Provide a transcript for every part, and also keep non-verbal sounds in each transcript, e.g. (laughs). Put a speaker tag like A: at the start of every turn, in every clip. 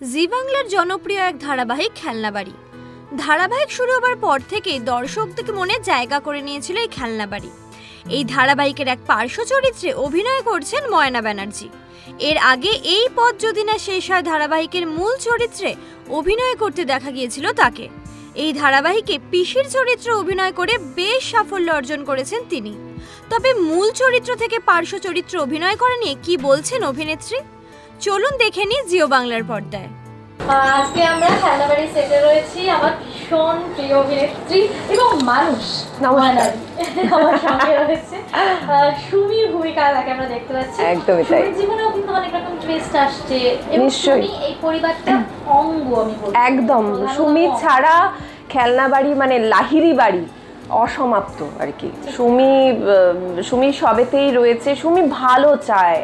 A: জি বাংলার জনপ্রিয় এক ধারাবাহিক খেলনাবাড়ি। ধারাবাহিক শুরু হবার পর থেকেই দর্শকদের মনে জায়গা করে নিয়েছিল এই খেলনাবাড়ি। এই ধারাবাহিকের এক পার্শ্ব চরিত্রে অভিনয় করছেন ময়না ব্যানার্জি। এর আগে এই পথ যদি না শেষ হয় ধারাবাহিকের মূল চরিত্রে অভিনয় করতে দেখা গিয়েছিল তাকে। এই ধারাবাহিকে পিসির চরিত্রে অভিনয় করে বেশ সাফল্য অর্জন করেছেন তিনি। তবে মূল চরিত্র থেকে পার্শ্ব চরিত্রে অভিনয় করা নিয়ে কি বলছেন অভিনেত্রী? চলুন দেখে নিই জিও বাংলার পর্দায়।
B: আজকে আমরা খেলনাবাড়ি সেটে রয়েছি আমার ভীষণ প্রিয় অভিনেত্রী এবং মানুষ নমস্কার। আমার সঙ্গে রয়েছে। সুমির ভূমিকা তাকে আমরা দেখতে পাচ্ছি।
C: একদমই তাই।
B: জীবনেও কিন্তু অনেক রকম টুইস্ট আসছে
C: নিশ্চয়ই।
B: এই পরিবারটা অঙ্গ আমি
C: একদম। সুমি ছাড়া খেলনা বাড়ি মানে লাহিরি বাড়ি অসমাপ্ত আর কি। সুমি সুমি সবেতেই রয়েছে। সুমি ভালো চায়।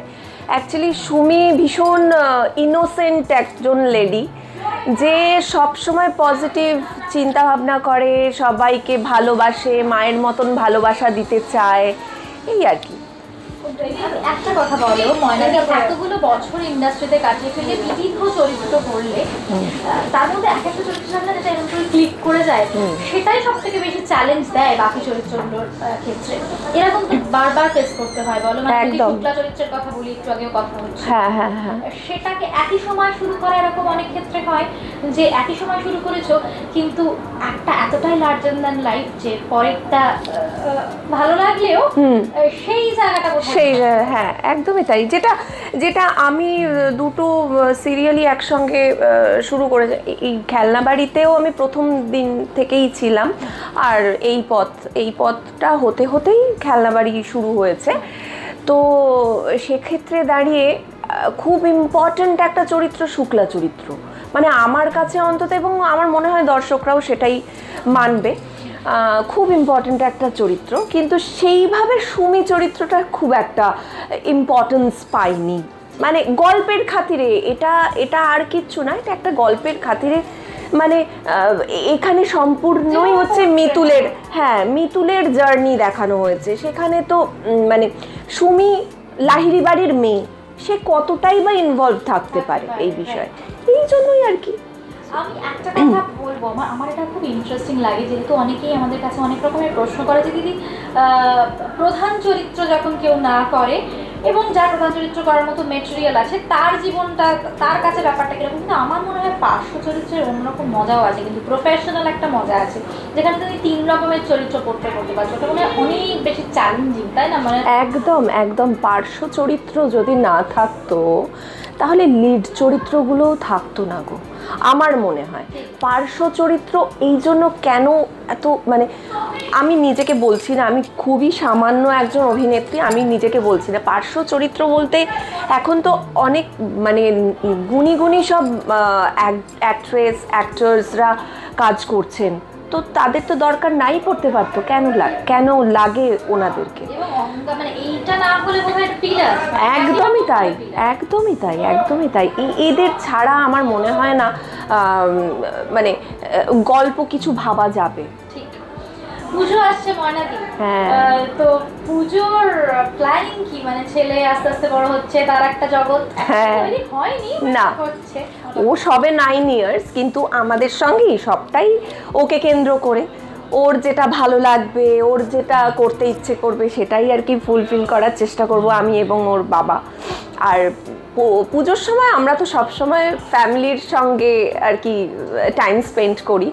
C: অ্যাকচুয়ালি সুমি ভীষণ ইনোসেন্ট একজন লেডি যে সব সময় পজিটিভ চিন্তা ভাবনা করে, সবাইকে ভালোবাসে, মায়ের মতন ভালোবাসা দিতে চায়, এই আর কি।
B: আমি একটা কথা বলো ময়নাদি এতগুলো বছর ইন্ডাস্ট্রিতে কাটিয়ে ফেলে বিবিধ চরিত্র করলে তার মধ্যে এক একটা চরিত্র সামনে যেটা এরকম করে ক্লিক করে যায় সেটাই সব থেকে বেশি চ্যালেঞ্জ দেয় বাকি চরিত্রগুলোর ক্ষেত্রে। এরকম তো বারবার ফেস করতে হয় বলো মানে শুক্লা চরিত্রের কথা বলি একটু আগেও কথা হচ্ছে।
C: হ্যাঁ হ্যাঁ হ্যাঁ।
B: সেটাকে একই সময় শুরু করা এরকম অনেক ক্ষেত্রে হয় যে একই সময় শুরু করেছ কিন্তু একটা এতটাই লার্জার দ্যান লাইফ যে পরেরটা ভালো লাগলেও সেই জায়গাটা
C: সেই আহ, হ্যাঁ একদমই তাই। যেটা যেটা আমি দুটো সিরিয়ালই একসঙ্গে শুরু করে এই খেলনা বাড়িতেও আমি প্রথম দিন থেকেই ছিলাম। আর এই পথ এই পথটা হতে হতেই খেলনা বাড়ি শুরু হয়েছে। তো সেক্ষেত্রে দাঁড়িয়ে খুব ইম্পর্ট্যান্ট একটা চরিত্র শুক্লা চরিত্র। মানে আমার কাছে অন্তত এবং আমার মনে হয় দর্শকরাও সেটাই মানবে। খুব ইম্পর্ট্যান্ট একটা চরিত্র কিন্তু সেইভাবে সুমি চরিত্রটা খুব একটা ইম্পর্টেন্স পায়নি। মানে গল্পের খাতিরে এটা এটা আর কিচ্ছু না এটা একটা গল্পের খাতিরে মানে এখানে সম্পূর্ণই হচ্ছে মিতুলের হ্যাঁ মিতুলের জার্নি দেখানো হয়েছে। সেখানে তো মানে সুমি লাহিরি বাড়ির মেয়ে সে কতটাই বা ইনভলভ থাকতে পারে এই বিষয়ে? এই জন্যই আর কি।
B: আমি একটা কথা বলব, আমার আমার এটা খুব ইন্টারেস্টিং লাগে, যেহেতু অনেকেই আমাদের কাছে অনেক রকমের প্রশ্ন করে যে, দিদি প্রধান চরিত্র যখন কেউ না করে এবং যার প্রধান চরিত্র করার মতো মেটেরিয়াল আছে তার জীবনটা তার কাছে ব্যাপারটা কীরকম কিন্তু আমার মনে হয় পার্শ্ব চরিত্রের অন্যরকম মজাও আছে কিন্তু প্রফেশনাল একটা মজা আছে। যেখানে তুমি তিন রকমের চরিত্র করতে করতে পারছ ওটা মনে অনেক বেশি চ্যালেঞ্জিং তাই না মানে?
C: একদম একদম। পার্শ্ব চরিত্র যদি না থাকতো তাহলে লিড চরিত্রগুলোও থাকতো না গো আমার মনে হয়। পার্শ্ব চরিত্র এই জন্য কেন এত মানে আমি নিজেকে বলছি না, আমি খুবই সামান্য একজন অভিনেত্রী, আমি নিজেকে বলছি না। পার্শ্ব চরিত্র বলতে এখন তো অনেক মানে গুণী গুণী সব অ্যাক্ট্রেস অ্যাক্টার্সরা কাজ করছেন। তো তাদের তো দরকার নাই পড়তে পারতো। কেন লাগে কেন লাগে ওনাদেরকে?
B: মানে
C: একদমই তাই একদমই তাই একদমই তাই। এদের ছাড়া আমার মনে হয় না মানে গল্প কিছু ভাবা যাবে।
B: পুজো আসছে ময়নাদি।
C: হ্যাঁ।
B: তো পুজোর প্ল্যানিং কি মানে ছেলে আস্তে আস্তে বড় হচ্ছে তার একটা জগৎ
C: হ্যাঁ।
B: তৈরি হয়নি
C: না।
B: হচ্ছে
C: ও সবে নাইন ইয়ার্স কিন্তু আমাদের সঙ্গেই সবটাই ওকে কেন্দ্র করে ওর যেটা ভালো লাগবে ওর যেটা করতে ইচ্ছে করবে সেটাই আর কি ফুলফিল করার চেষ্টা করব আমি এবং ওর বাবা আর পুজোর সময় আমরা তো সব সময় ফ্যামিলির সঙ্গে আর কি টাইম স্পেন্ড করি।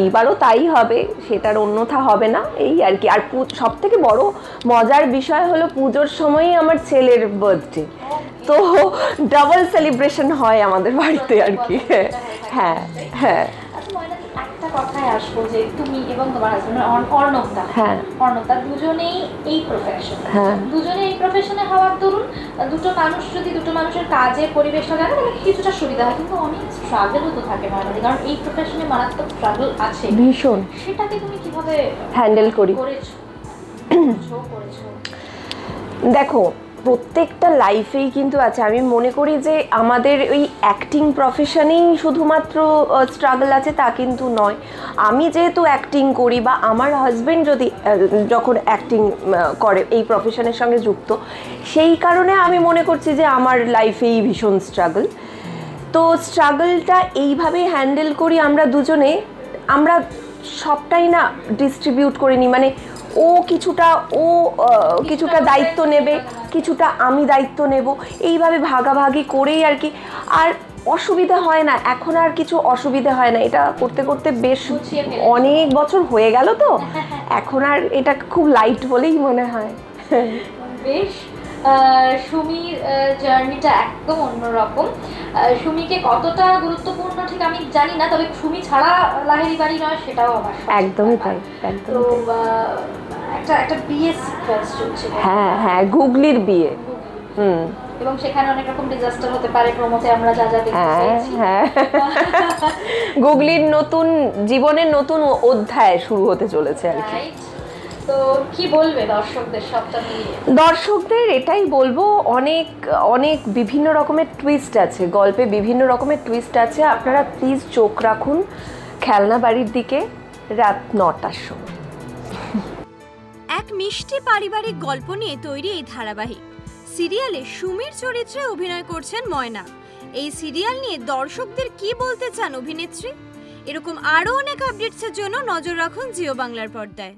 C: এইবারও তাই হবে, সেটার অন্যথা হবে না। এই আর কি, আর সব থেকে বড় মজার বিষয় হলো পুজোর সময়ই আমার ছেলের বার্থডে তো ডাবল সেলিব্রেশন হয় আমাদের বাড়িতে আর কি। হ্যাঁ হ্যাঁ।
B: একটা কথায় আসব যে তুমি এবং তোমার হাজবেন্ড অর্ণবদা।
C: হ্যাঁ।
B: অর্ণবদা দুজনেই এই প্রফেশন
C: হ্যাঁ।
B: দুজনে এই প্রফেশনে হওয়ার দরুন দুটো মানুষ যদি দুটো মানুষের কাজে পরিবেশটা জানে তাহলে কিছুটা সুবিধা হয়। কিন্তু অনেক স্ট্রাগলও তো থাকে ময়নাদি কারণ এই প্রফেশনে মারাত্মক স্ট্রাগল আছে।
C: ভীষণ।
B: সেটাকে তুমি কীভাবে
C: হ্যান্ডেল করি।
B: করেছ? করেছ, করেছ।
C: দেখো প্রত্যেকটা লাইফেই কিন্তু আছে। আমি মনে করি যে আমাদের ওই অ্যাক্টিং প্রফেশনেই শুধুমাত্র স্ট্রাগল আছে তা কিন্তু নয়। আমি যেহেতু অ্যাক্টিং করি বা আমার হাজব্যান্ড যদি যখন অ্যাক্টিং করে এই প্রফেশনের সঙ্গে যুক্ত, সেই কারণে আমি মনে করছি যে আমার লাইফেই ভীষণ স্ট্রাগল তো স্ট্রাগলটা এইভাবেই হ্যান্ডেল করি আমরা দুজনে, আমরা সবটাই না ডিস্ট্রিবিউট করে নিই মানে ও কিছুটা ও কিছুটা দায়িত্ব নেবে। কিছুটা আমি দায়িত্ব নেব। এইভাবে ভাগাভাগি করেই আর কি। আর অসুবিধা হয় না এখন আর কিছু অসুবিধা হয় না। এটা করতে করতে বেশ অনেক বছর হয়ে গেল তো। এখন আর এটা খুব লাইট বলেই মনে হয়।
B: বেশ সুমির জার্নিটা একদম অন্যরকম। সুমিকে কতটা গুরুত্বপূর্ণ ঠিক আমি জানি না তবে সুমি ছাড়া লাহেরি বাড়ি নয় সেটাও আমার
C: একদমই তাই
B: ব্যাপার। একটা একটা বিয়ে সিকোয়েন্স চলছে।
C: হ্যাঁ হ্যাঁ গুগলির বিয়ে হুম।
B: এবং সেখানে অনেক রকম ডিজাস্টার হতে পারে প্রমোতে আমরা যা যা দেখতে
C: হ্যাঁ হ্যাঁ। (laughs) গুগলির নতুন জীবনের নতুন অধ্যায় শুরু হতে চলেছে আর কি।
B: তো কি বলবে দর্শকদের সবটা মিলিয়ে
C: দর্শকদের এটাই বলব অনেক অনেক বিভিন্ন রকমের টুইস্ট আছে। গল্পে বিভিন্ন রকমের টুইস্ট আছে। আপনারা প্লিজ চোখ রাখুন। খেলনা বাড়ির দিকে রাত নটার সময়।
A: এক মিষ্টি পারিবারিক গল্প নিয়ে তৈরি এই ধারাবাহিক। সিরিয়ালে সুমির চরিত্রে অভিনয় করছেন ময়না। এই সিরিয়াল নিয়ে দর্শকদের কি বলতে চান অভিনেত্রী? এরকম আরও অনেক আপডেটসের জন্য নজর রাখুন জিও বাংলার পর্দায়।